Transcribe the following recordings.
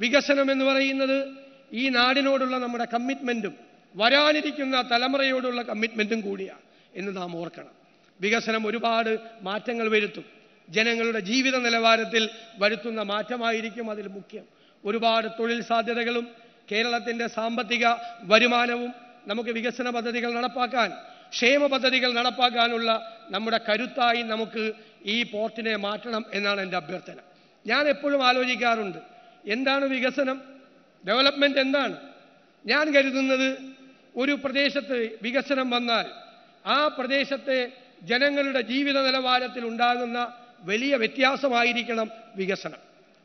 വികസനം എന്ന് പറയുന്നത് ഈ നാടിനോടുള്ള നമ്മുടെ കമ്മിറ്റ്മെന്റും വരാനിരിക്കുന്ന തലമുറയോടുള്ള കമ്മിറ്റ്മെന്റും കൂടിയാണ് എന്ന് നാം ഓർക്കണം. വികസനം ഒരുപാട് മാറ്റങ്ങൾ വരുത്തും. ജനങ്ങളുടെ ജീവിത നിലവാരത്തിൽ വരുത്തുന്ന മാറ്റമായിരിക്കും അതിൽ മുഖ്യം. ഒരുപാട് തൊഴിൽ സാധ്യതകളും കേരളത്തിന്റെ സാമ്പത്തിക വരുമാനവും നമുക്ക് വികസന പദ്ധതികൾ നടപ്പാക്കാൻ ക്ഷേമ പദ്ധതികൾ നടപ്പാക്കാനുള്ള നമ്മുടെ കരുത്തായി നമുക്ക് ഈ പോർട്ടിനെ മാറ്റണം എന്നാണ് എന്റെ അഭ്യർത്ഥന. ഞാൻ എപ്പോഴും ആലോചിക്കാറുണ്ട് എന്താണ് വികസനം? ഡെവലപ്മെന്റ് എന്താണ്? ഞാൻ കരുതുന്നത് ഒരു പ്രദേശത്ത് വികസനം വന്നാൽ ആ പ്രദേശത്തെ ജനങ്ങളുടെ ജീവിത നിലവാരത്തിൽ ഉണ്ടാകുന്ന വലിയ വ്യത്യാസമായിരിക്കണം വികസനം.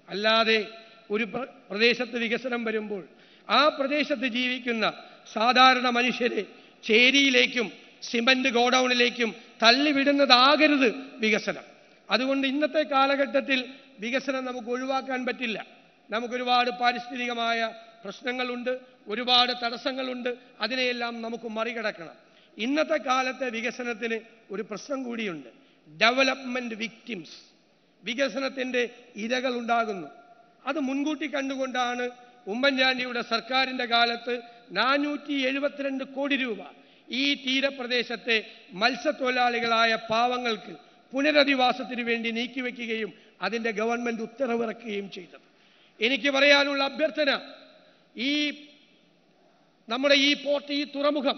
അല്ലാതെ ഒരു പ്ര- പ്രദേശത്ത് വികസനം വരുമ്പോൾ ആ പ്രദേശത്ത് ജീവിക്കുന്ന സാധാരണ മനുഷ്യരെ ചേരിയിലേക്കും സിമന്റ് ഗോഡൌണിലേക്കും തള്ളിവിടുന്നതാകരുത് വികസനം. അതുകൊണ്ട് ഇന്നത്തെ കാലഘട്ടത്തിൽ വികസനം നമുക്ക് ഒഴിവാക്കാൻ പറ്റില്ല. നമുക്കൊരുപാട് പാരിസ്ഥിതികമായ പ്രശ്നങ്ങളുണ്ട് ഒരുപാട് തടസ്സങ്ങളുണ്ട്. അതിനെയെല്ലാം നമുക്ക് മറികടക്കണം. ഇന്നത്തെ കാലത്തെ വികസനത്തിന് ഒരു പ്രശ്നം കൂടിയുണ്ട്. ഡെവലപ്മെന്റ് വിക്ടിംസ് വികസനത്തിന്റെ ഇരകൾ ഉണ്ടാകുന്നു അത് മുൻകൂട്ടി കണ്ടുകൊണ്ടാണ് ഉമ്മൻചാണ്ടിയുടെ സർക്കാരിന്റെ കാലത്ത് നാനൂറ്റി എഴുപത്തിരണ്ട് കോടി രൂപ ഈ തീരപ്രദേശത്തെ മത്സ്യത്തൊഴിലാളികളായ പാവങ്ങൾക്ക് പുനരധിവാസത്തിന് വേണ്ടി നീക്കിവെക്കുകയും അതിന്റെ ഗവൺമെന്റ് ഉത്തരവിറക്കുകയും ചെയ്തത്. എനിക്ക് പറയാനുള്ള അഭ്യർത്ഥന ഈ നമ്മുടെ ഈ പോർട്ട് ഈ തുറമുഖം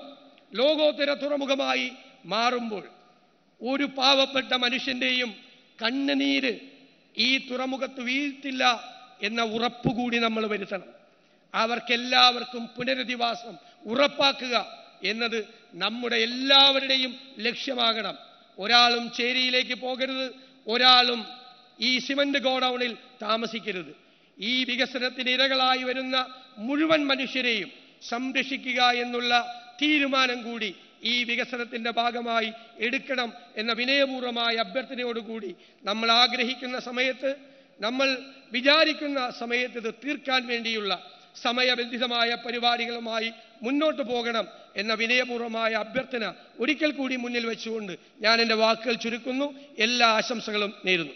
ലോകോത്തര തുറമുഖമായി മാറുമ്പോൾ ഒരു പാവപ്പെട്ട മനുഷ്യന്റെയും കണ്ണുനീര് ഈ തുറമുഖത്ത് വീഴ്ത്തില്ല എന്ന ഉറപ്പുകൂടി നമ്മൾ വരുത്തണം. അവർക്കെല്ലാവർക്കും പുനരധിവാസം ഉറപ്പാക്കുക എന്നത് നമ്മുടെ എല്ലാവരുടെയും ലക്ഷ്യമാകണം. ഒരാളും ചേരിയിലേക്ക് പോകരുത് ഒരാളും ഈ സിമന്റ് ഗോഡൌണിൽ താമസിക്കരുത്. ഈ വികസനത്തിന് ഇരകളായി വരുന്ന മുഴുവൻ മനുഷ്യരെയും സംരക്ഷിക്കുക എന്നുള്ള തീരുമാനം കൂടി ഈ വികസനത്തിന്റെ ഭാഗമായി എടുക്കണം എന്ന വിനയപൂർവമായ അഭ്യർത്ഥനയോടുകൂടി നമ്മൾ ആഗ്രഹിക്കുന്ന സമയത്ത് നമ്മൾ വിചാരിക്കുന്ന സമയത്ത് ഇത് തീർക്കാൻ വേണ്ടിയുള്ള സമയബന്ധിതമായ പരിപാടികളുമായി മുന്നോട്ട് പോകണം എന്ന വിനയപൂർവമായ അഭ്യർത്ഥന ഒരിക്കൽ കൂടി മുന്നിൽ വെച്ചുകൊണ്ട് ഞാൻ എന്റെ വാക്കുകൾ ചുരുക്കുന്നു. എല്ലാ ആശംസകളും നേരുന്നു.